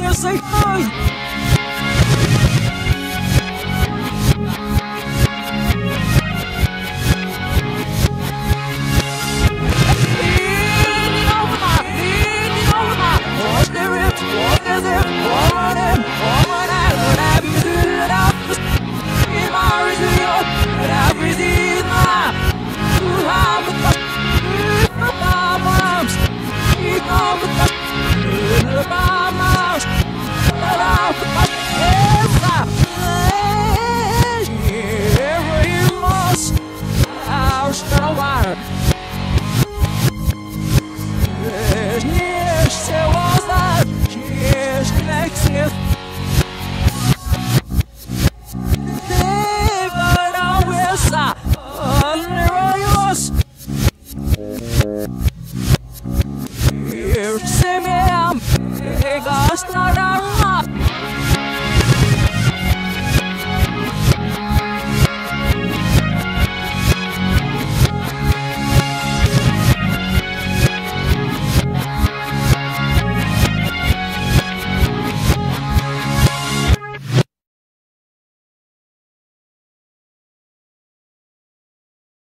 você assim, eu